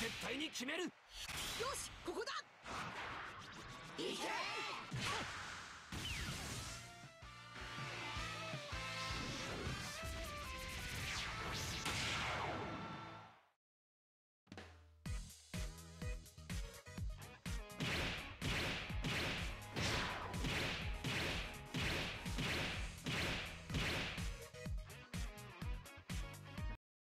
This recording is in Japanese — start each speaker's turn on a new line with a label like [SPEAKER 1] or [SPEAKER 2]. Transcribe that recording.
[SPEAKER 1] 絶対に決める。よ
[SPEAKER 2] しここだ。いけ